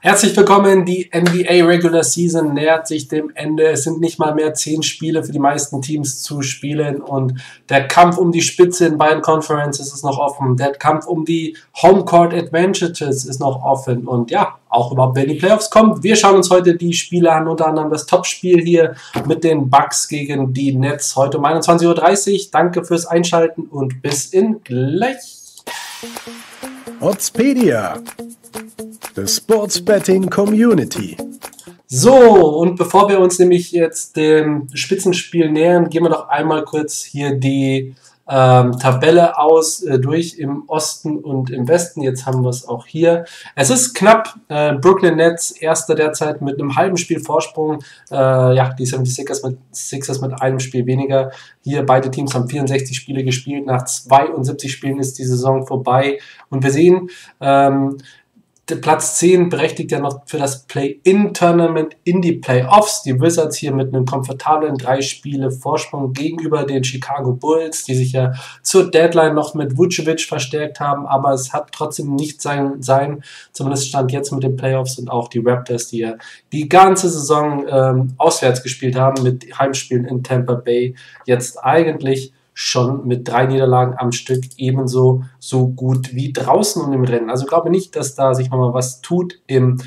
Herzlich willkommen. Die NBA Regular Season nähert sich dem Ende. Es sind nicht mal mehr zehn Spiele für die meisten Teams zu spielen und der Kampf um die Spitze in beiden Conferences ist noch offen. Der Kampf um die Homecourt Advantages ist noch offen und ja, auch überhaupt wer in die Playoffs kommt. Wir schauen uns heute die Spiele an, unter anderem das Topspiel hier mit den Bucks gegen die Nets heute um 21.30 Uhr. Danke fürs Einschalten und bis in gleich. Oddspedia The Sports Betting Community. So, und bevor wir uns nämlich jetzt dem Spitzenspiel nähern, gehen wir doch einmal kurz hier die ähm, Tabelle aus äh, durch im Osten und im Westen. Jetzt haben wir es auch hier. Es ist knapp. Äh, Brooklyn Nets erster derzeit mit einem halben Spiel Vorsprung. Äh, ja, die 76ers mit, Sixers mit einem Spiel weniger. Hier beide Teams haben 64 Spiele gespielt. Nach 72 Spielen ist die Saison vorbei. Und wir sehen, ähm, Platz 10 berechtigt ja noch für das Play-In-Tournament in die Playoffs. Die Wizards hier mit einem komfortablen drei Spiele Vorsprung gegenüber den Chicago Bulls, die sich ja zur Deadline noch mit Vucevic verstärkt haben, aber es hat trotzdem nicht sein, sein zumindest stand jetzt mit den Playoffs und auch die Raptors, die ja die ganze Saison ähm, auswärts gespielt haben mit Heimspielen in Tampa Bay, jetzt eigentlich schon mit drei Niederlagen am Stück ebenso so gut wie draußen und im Rennen. Also glaube nicht, dass da sich nochmal was tut im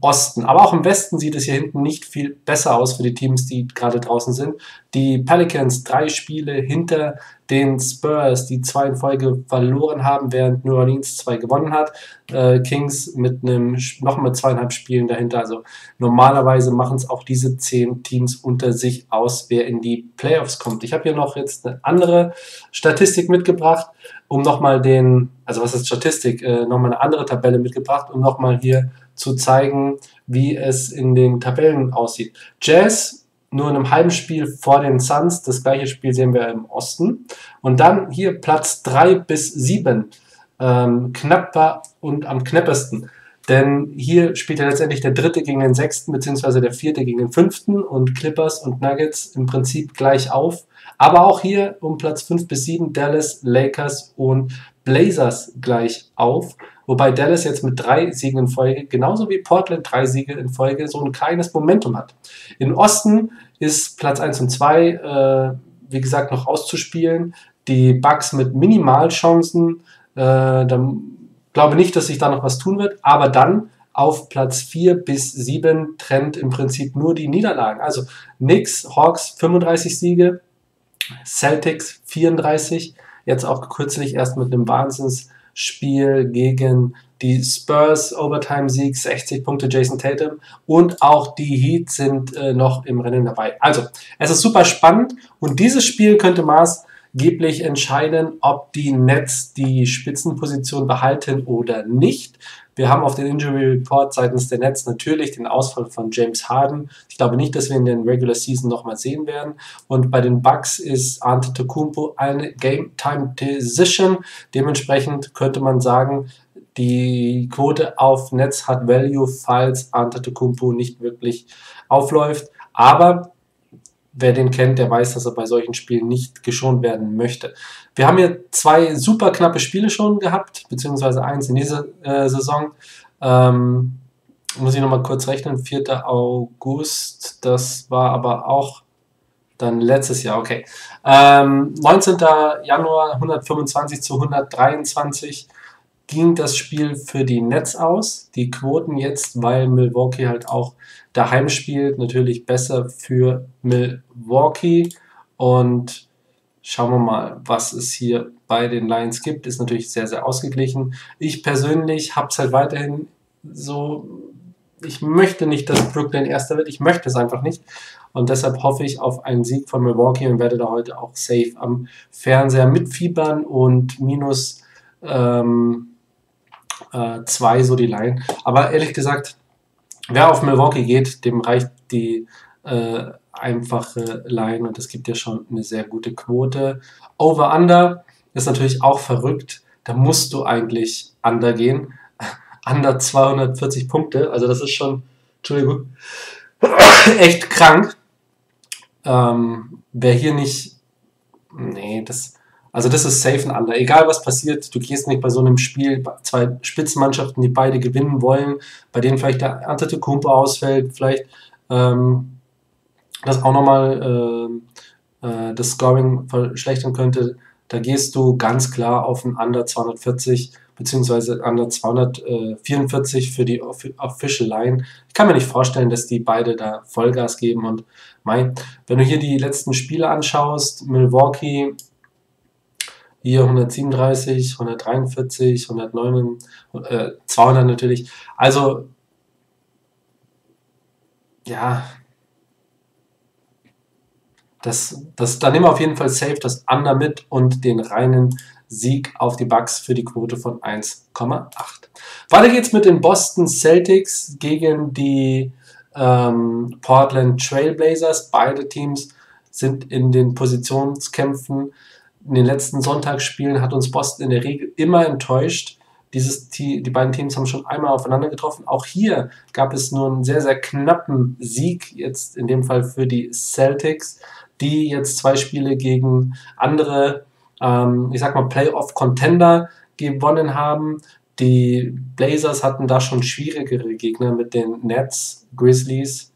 Osten. Aber auch im Westen sieht es hier hinten nicht viel besser aus für die Teams, die gerade draußen sind. Die Pelicans drei Spiele hinter den Spurs, die zwei in Folge verloren haben, während New Orleans zwei gewonnen hat. Äh, Kings mit einem noch mit zweieinhalb Spielen dahinter. Also normalerweise machen es auch diese zehn Teams unter sich aus, wer in die Playoffs kommt. Ich habe hier noch jetzt eine andere Statistik mitgebracht, um nochmal den, also was ist Statistik, äh, nochmal eine andere Tabelle mitgebracht, um nochmal hier zu zeigen, wie es in den Tabellen aussieht. Jazz nur in einem halben Spiel vor den Suns, das gleiche Spiel sehen wir im Osten. Und dann hier Platz 3 bis 7, ähm, knapper und am knappesten. Denn hier spielt ja letztendlich der dritte gegen den sechsten, beziehungsweise der vierte gegen den fünften und Clippers und Nuggets im Prinzip gleich auf. Aber auch hier um Platz 5 bis 7 Dallas, Lakers und Blazers gleich auf. Wobei Dallas jetzt mit drei Siegen in Folge, genauso wie Portland drei Siege in Folge, so ein kleines Momentum hat. Im Osten ist Platz 1 und 2, äh, wie gesagt, noch auszuspielen. Die Bucks mit Minimalchancen. Äh, dann glaube nicht, dass sich da noch was tun wird. Aber dann auf Platz 4 bis 7 trennt im Prinzip nur die Niederlagen. Also Knicks, Hawks 35 Siege, Celtics 34, jetzt auch kürzlich erst mit einem Wahnsinns Spiel gegen die Spurs, Overtime-Sieg, 60 Punkte Jason Tatum und auch die Heat sind äh, noch im Rennen dabei. Also, es ist super spannend und dieses Spiel könnte maßgeblich entscheiden, ob die Nets die Spitzenposition behalten oder nicht. Wir haben auf den Injury Report seitens der Nets natürlich den Ausfall von James Harden. Ich glaube nicht, dass wir ihn in der Regular Season nochmal sehen werden. Und bei den Bucks ist Antetokounmpo eine Game Time Decision. Dementsprechend könnte man sagen, die Quote auf Nets hat Value, falls Antetokounmpo nicht wirklich aufläuft. Aber wer den kennt, der weiß, dass er bei solchen Spielen nicht geschont werden möchte. Wir haben hier zwei super knappe Spiele schon gehabt, beziehungsweise eins in dieser äh, Saison. Ähm, muss ich nochmal kurz rechnen, 4. August, das war aber auch dann letztes Jahr, okay. Ähm, 19. Januar 125 zu 123 ging das Spiel für die Nets aus. Die Quoten jetzt, weil Milwaukee halt auch daheim spielt, natürlich besser für Milwaukee. Und schauen wir mal, was es hier bei den Lions gibt. Ist natürlich sehr, sehr ausgeglichen. Ich persönlich habe es halt weiterhin so, ich möchte nicht, dass Brooklyn erster wird. Ich möchte es einfach nicht. Und deshalb hoffe ich auf einen Sieg von Milwaukee und werde da heute auch safe am Fernseher mitfiebern und minus ähm, äh, zwei so die Line. Aber ehrlich gesagt, wer auf Milwaukee geht, dem reicht die äh, einfache Line und es gibt ja schon eine sehr gute Quote. Over-Under ist natürlich auch verrückt. Da musst du eigentlich Under gehen. Under 240 Punkte. Also das ist schon, Entschuldigung, echt krank. Ähm, wer hier nicht, nee, das, Also das ist safe ein Under. Egal was passiert, du gehst nicht bei so einem Spiel, zwei Spitzenmannschaften, die beide gewinnen wollen, bei denen vielleicht der Antetokounmpo ausfällt, vielleicht ähm, das auch nochmal äh, äh, das Scoring verschlechtern könnte. Da gehst du ganz klar auf ein Under 240 beziehungsweise Under 244 für die Official Line. Ich kann mir nicht vorstellen, dass die beide da Vollgas geben und mein, wenn du hier die letzten Spiele anschaust, Milwaukee hier 137, 143, 109, äh, 200 natürlich. Also, ja, das, das, da nehmen wir auf jeden Fall safe das Under mit und den reinen Sieg auf die Bucks für die Quote von 1,8. Weiter geht's mit den Boston Celtics gegen die ähm, Portland Trailblazers. Beide Teams sind in den Positionskämpfen in den letzten Sonntagsspielen hat uns Boston in der Regel immer enttäuscht. Dieses, die, die beiden Teams haben schon einmal aufeinander getroffen. Auch hier gab es nur einen sehr, sehr knappen Sieg, jetzt in dem Fall für die Celtics, die jetzt zwei Spiele gegen andere, ähm, ich sag mal, Playoff-Contender gewonnen haben. Die Blazers hatten da schon schwierigere Gegner mit den Nets, Grizzlies,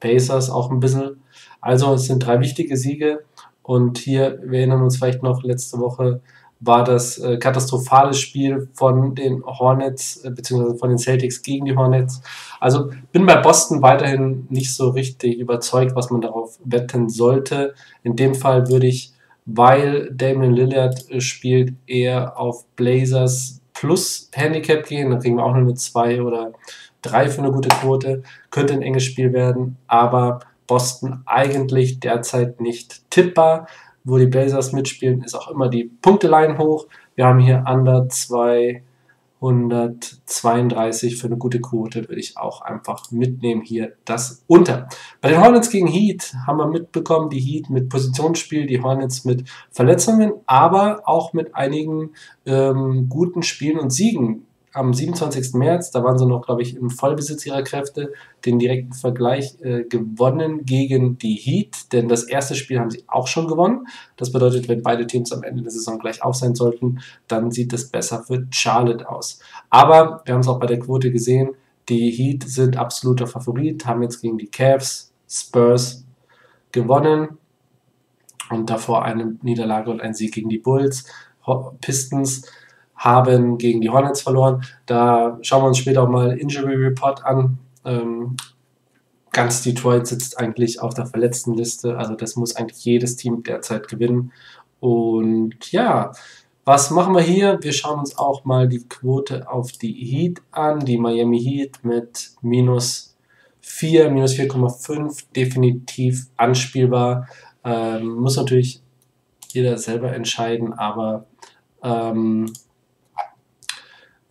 Pacers auch ein bisschen. Also es sind drei wichtige Siege und hier, wir erinnern uns vielleicht noch, letzte Woche war das äh, katastrophale Spiel von den Hornets, äh, beziehungsweise von den Celtics gegen die Hornets. Also bin bei Boston weiterhin nicht so richtig überzeugt, was man darauf wetten sollte. In dem Fall würde ich, weil Damian Lillard äh, spielt, eher auf Blazers plus Handicap gehen. Dann kriegen wir auch nur eine 2 oder 3 für eine gute Quote. Könnte ein enges Spiel werden, aber Boston eigentlich derzeit nicht tippbar. Wo die Blazers mitspielen, ist auch immer die Punkteline hoch. Wir haben hier under 232 für eine gute Quote, würde ich auch einfach mitnehmen hier das unter. Bei den Hornets gegen Heat haben wir mitbekommen, die Heat mit Positionsspiel, die Hornets mit Verletzungen, aber auch mit einigen ähm, guten Spielen und Siegen am 27. März, da waren sie noch, glaube ich, im Vollbesitz ihrer Kräfte, den direkten Vergleich äh, gewonnen gegen die Heat, denn das erste Spiel haben sie auch schon gewonnen. Das bedeutet, wenn beide Teams am Ende der Saison gleich auf sein sollten, dann sieht es besser für Charlotte aus. Aber wir haben es auch bei der Quote gesehen, die Heat sind absoluter Favorit, haben jetzt gegen die Cavs, Spurs gewonnen und davor eine Niederlage und ein Sieg gegen die Bulls. Pistons haben gegen die Hornets verloren. Da schauen wir uns später auch mal Injury Report an. Ähm, ganz Detroit sitzt eigentlich auf der verletzten Liste. Also das muss eigentlich jedes Team derzeit gewinnen. Und ja, was machen wir hier? Wir schauen uns auch mal die Quote auf die Heat an. Die Miami Heat mit minus 4, minus 4,5 definitiv anspielbar. Ähm, muss natürlich jeder selber entscheiden, aber ähm,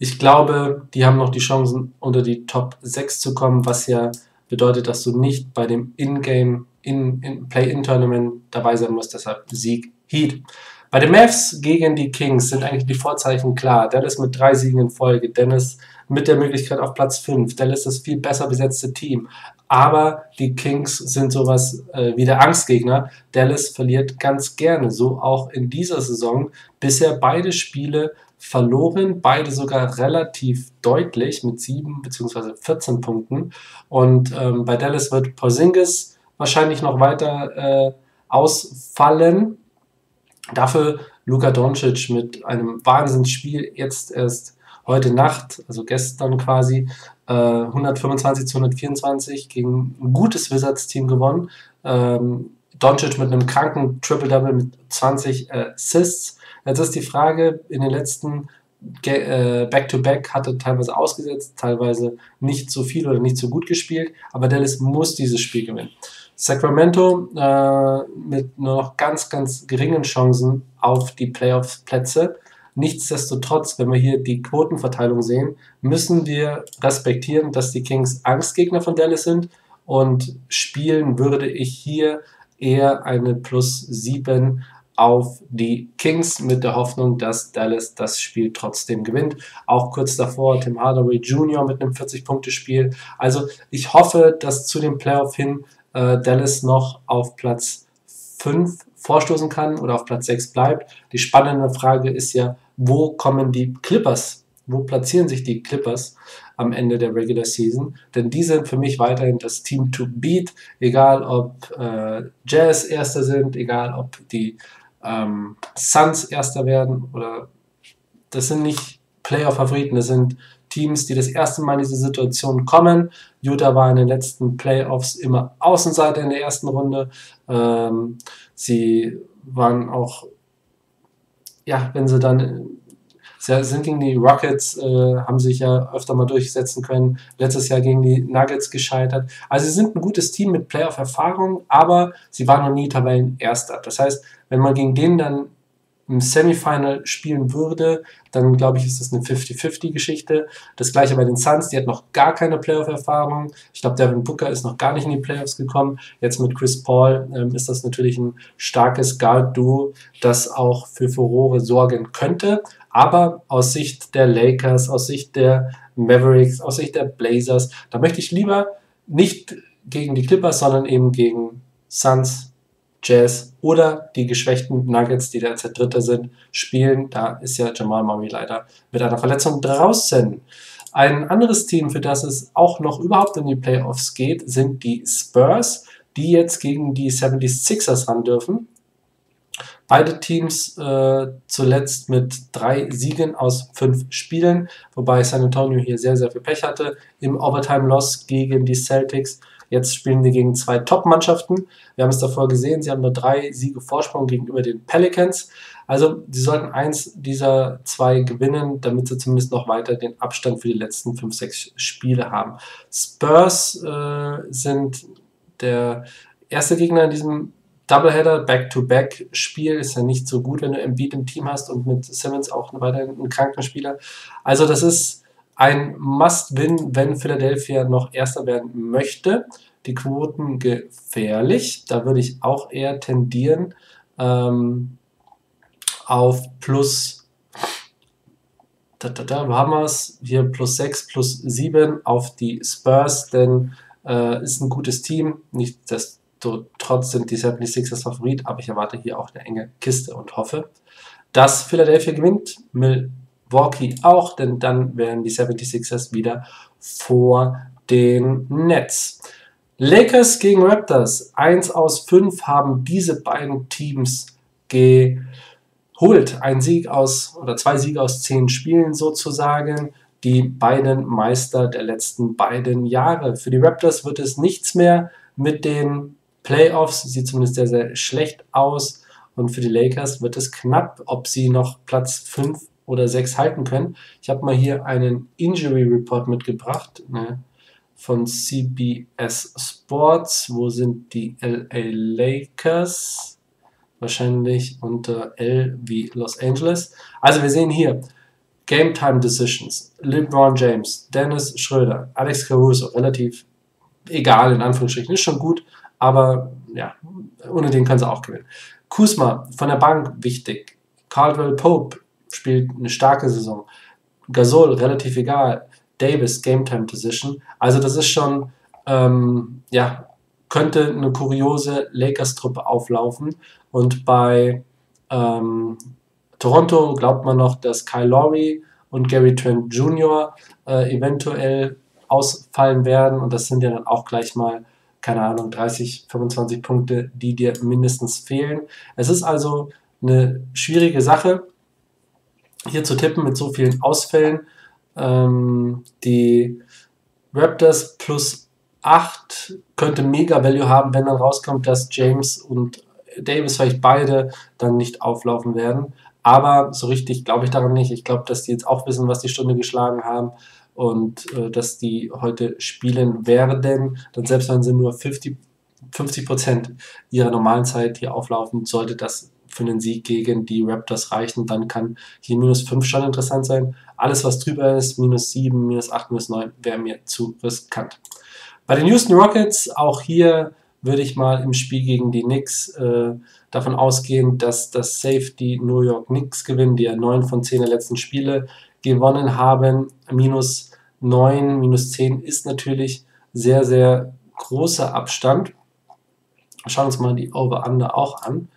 ich glaube, die haben noch die Chancen, unter die Top 6 zu kommen, was ja bedeutet, dass du nicht bei dem In-Game, in, in Play-In-Tournament dabei sein musst. Deshalb Sieg Heat. Bei den Mavs gegen die Kings sind eigentlich die Vorzeichen klar. Dallas mit drei Siegen in Folge, Dennis mit der Möglichkeit auf Platz 5. Dallas das viel besser besetzte Team. Aber die Kings sind sowas äh, wie der Angstgegner. Dallas verliert ganz gerne, so auch in dieser Saison. Bisher beide Spiele verloren, beide sogar relativ deutlich mit 7 bzw. 14 Punkten. Und ähm, bei Dallas wird Porzingis wahrscheinlich noch weiter äh, ausfallen. Dafür Luka Doncic mit einem Wahnsinnsspiel jetzt erst heute Nacht, also gestern quasi, äh, 125 zu 124 gegen ein gutes Wizards-Team gewonnen. Ähm, Doncic mit einem kranken Triple-Double mit 20 äh, Assists Jetzt ist die Frage, in den letzten äh, Back-to-Back -back hatte teilweise ausgesetzt, teilweise nicht so viel oder nicht so gut gespielt, aber Dallas muss dieses Spiel gewinnen. Sacramento äh, mit nur noch ganz, ganz geringen Chancen auf die Playoff-Plätze. Nichtsdestotrotz, wenn wir hier die Quotenverteilung sehen, müssen wir respektieren, dass die Kings Angstgegner von Dallas sind und spielen würde ich hier eher eine plus 7 auf die Kings mit der Hoffnung, dass Dallas das Spiel trotzdem gewinnt. Auch kurz davor Tim Hardaway Jr. mit einem 40-Punkte-Spiel. Also ich hoffe, dass zu dem Playoff hin äh, Dallas noch auf Platz 5 vorstoßen kann oder auf Platz 6 bleibt. Die spannende Frage ist ja, wo kommen die Clippers? Wo platzieren sich die Clippers am Ende der Regular Season? Denn die sind für mich weiterhin das Team to beat, egal ob äh, Jazz Erster sind, egal ob die ähm, Suns Erster werden oder das sind nicht Playoff-Favoriten, das sind Teams, die das erste Mal in diese Situation kommen. Utah war in den letzten Playoffs immer Außenseiter in der ersten Runde. Ähm, sie waren auch, ja, wenn sie dann sind gegen die Rockets, äh, haben sich ja öfter mal durchsetzen können. Letztes Jahr gegen die Nuggets gescheitert. Also sie sind ein gutes Team mit Playoff-Erfahrung, aber sie waren noch nie Tabellenerster. Das heißt, wenn man gegen den dann im Semifinal spielen würde, dann glaube ich, ist das eine 50-50-Geschichte. Das gleiche bei den Suns, die hat noch gar keine Playoff-Erfahrung. Ich glaube, Devin Booker ist noch gar nicht in die Playoffs gekommen. Jetzt mit Chris Paul ähm, ist das natürlich ein starkes Guard-Duo, das auch für Furore sorgen könnte. Aber aus Sicht der Lakers, aus Sicht der Mavericks, aus Sicht der Blazers, da möchte ich lieber nicht gegen die Clippers, sondern eben gegen Suns, Jazz oder die geschwächten Nuggets, die derzeit Dritter sind, spielen. Da ist ja Jamal Murray leider mit einer Verletzung draußen. Ein anderes Team, für das es auch noch überhaupt in die Playoffs geht, sind die Spurs, die jetzt gegen die 76ers ran dürfen. Beide Teams äh, zuletzt mit drei Siegen aus fünf Spielen, wobei San Antonio hier sehr, sehr viel Pech hatte im Overtime-Loss gegen die Celtics. Jetzt spielen sie gegen zwei Top-Mannschaften. Wir haben es davor gesehen, sie haben nur drei Siege Vorsprung gegenüber den Pelicans. Also sie sollten eins dieser zwei gewinnen, damit sie zumindest noch weiter den Abstand für die letzten fünf, sechs Spiele haben. Spurs äh, sind der erste Gegner in diesem Doubleheader, Back-to-Back-Spiel ist ja nicht so gut, wenn du Embiid im Team hast und mit Simmons auch weiterhin einen kranken Spieler. Also das ist ein Must-Win, wenn Philadelphia noch Erster werden möchte. Die Quoten gefährlich. Da würde ich auch eher tendieren ähm, auf plus. Da, da, da haben wir es. Hier plus 6, plus 7 auf die Spurs, denn äh, ist ein gutes Team. Nichtsdestotrotz sind die 76ers Favorit, aber ich erwarte hier auch eine enge Kiste und hoffe, dass Philadelphia gewinnt. Milwaukee auch, denn dann wären die 76ers wieder vor den Nets. Lakers gegen Raptors. Eins aus fünf haben diese beiden Teams geholt. Ein Sieg aus oder zwei Siege aus zehn Spielen sozusagen. Die beiden Meister der letzten beiden Jahre. Für die Raptors wird es nichts mehr mit den Playoffs. Sieht zumindest sehr, sehr schlecht aus. Und für die Lakers wird es knapp, ob sie noch Platz 5 oder sechs halten können. Ich habe mal hier einen Injury Report mitgebracht ne, von CBS Sports. Wo sind die LA Lakers? Wahrscheinlich unter L wie Los Angeles. Also wir sehen hier Game Time Decisions. LeBron James, Dennis Schröder, Alex Caruso, relativ egal in Anführungsstrichen, ist schon gut, aber ja, ohne den können sie auch gewinnen. Kusma von der Bank wichtig. Caldwell Pope spielt eine starke Saison. Gasol, relativ egal. Davis, Game Time Position. Also das ist schon, ähm, ja, könnte eine kuriose Lakers-Truppe auflaufen. Und bei ähm, Toronto glaubt man noch, dass Kyle Lowry und Gary Trent Jr. Äh, eventuell ausfallen werden. Und das sind ja dann auch gleich mal, keine Ahnung, 30, 25 Punkte, die dir mindestens fehlen. Es ist also eine schwierige Sache hier zu tippen mit so vielen Ausfällen. Ähm, die Raptors plus 8 könnte mega Value haben, wenn dann rauskommt, dass James und Davis vielleicht beide dann nicht auflaufen werden. Aber so richtig glaube ich daran nicht. Ich glaube, dass die jetzt auch wissen, was die Stunde geschlagen haben und äh, dass die heute spielen werden. Denn selbst wenn sie nur 50, 50 Prozent ihrer normalen Zeit hier auflaufen, sollte das für einen Sieg gegen die Raptors reichen. Dann kann hier minus 5 schon interessant sein. Alles, was drüber ist, minus 7, minus 8, minus 9, wäre mir zu riskant. Bei den Houston Rockets, auch hier würde ich mal im Spiel gegen die Knicks äh, davon ausgehen, dass das Safe die New York Knicks gewinnen, die ja 9 von 10 der letzten Spiele gewonnen haben. Minus 9, minus 10 ist natürlich sehr, sehr großer Abstand. Schauen wir uns mal die Over-Under auch an.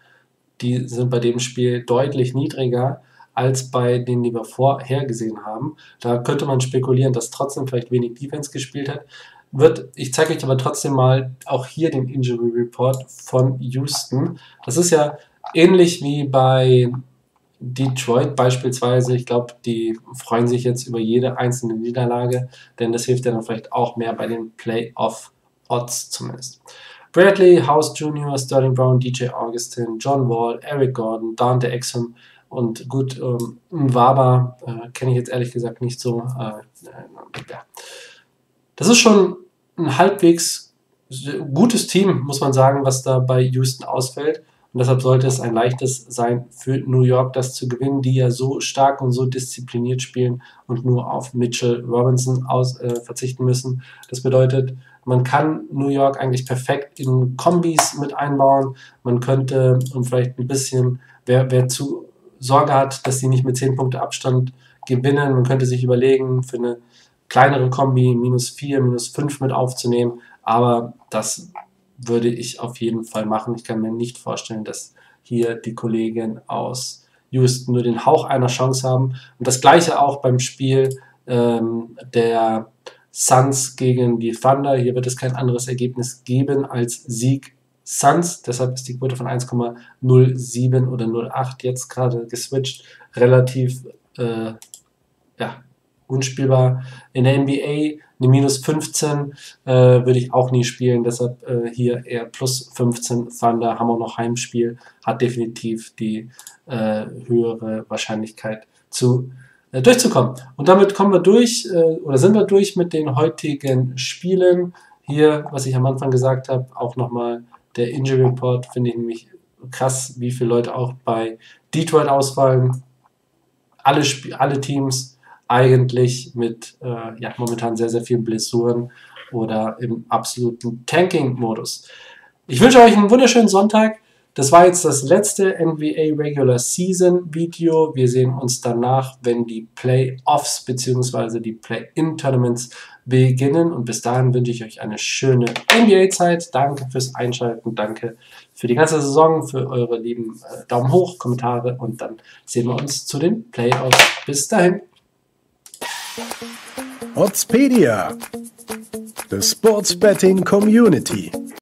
Die sind bei dem Spiel deutlich niedriger als bei denen, die wir vorher gesehen haben. Da könnte man spekulieren, dass trotzdem vielleicht wenig Defense gespielt hat. Wird, ich zeige euch aber trotzdem mal auch hier den Injury Report von Houston. Das ist ja ähnlich wie bei Detroit beispielsweise. Ich glaube, die freuen sich jetzt über jede einzelne Niederlage, denn das hilft dann vielleicht auch mehr bei den Playoff-Odds zumindest. Bradley, House Jr., Sterling Brown, DJ Augustin, John Wall, Eric Gordon, Dante Exum und gut, ähm, Waba äh, kenne ich jetzt ehrlich gesagt nicht so. Äh, äh, ja. Das ist schon ein halbwegs gutes Team, muss man sagen, was da bei Houston ausfällt. Und deshalb sollte es ein leichtes sein für New York, das zu gewinnen, die ja so stark und so diszipliniert spielen und nur auf Mitchell Robinson aus, äh, verzichten müssen. Das bedeutet, man kann New York eigentlich perfekt in Kombis mit einbauen. Man könnte, um vielleicht ein bisschen, wer, wer zu Sorge hat, dass sie nicht mit 10 Punkte Abstand gewinnen, man könnte sich überlegen, für eine kleinere Kombi minus 4, minus 5 mit aufzunehmen. Aber das würde ich auf jeden Fall machen. Ich kann mir nicht vorstellen, dass hier die Kollegen aus Houston nur den Hauch einer Chance haben. Und das gleiche auch beim Spiel ähm, der Suns gegen die Thunder. Hier wird es kein anderes Ergebnis geben als Sieg Suns. Deshalb ist die Quote von 1,07 oder 0,8 jetzt gerade geswitcht. Relativ äh, ja, unspielbar. In der NBA eine minus 15 äh, würde ich auch nie spielen, deshalb äh, hier eher plus 15 Thunder, haben auch noch Heimspiel, hat definitiv die äh, höhere Wahrscheinlichkeit zu äh, durchzukommen. Und damit kommen wir durch äh, oder sind wir durch mit den heutigen Spielen. Hier, was ich am Anfang gesagt habe, auch nochmal der Injury Report, finde ich nämlich krass, wie viele Leute auch bei Detroit ausfallen. Alle, Sp alle Teams eigentlich mit äh, ja, momentan sehr, sehr vielen Blessuren oder im absoluten Tanking-Modus. Ich wünsche euch einen wunderschönen Sonntag. Das war jetzt das letzte NBA Regular Season Video. Wir sehen uns danach, wenn die Playoffs bzw. die Play-In-Tournaments beginnen. Und bis dahin wünsche ich euch eine schöne NBA-Zeit. Danke fürs Einschalten. Danke für die ganze Saison, für eure lieben äh, Daumen hoch, Kommentare. Und dann sehen wir uns zu den Playoffs. Bis dahin. Oddspedia, the sports betting community.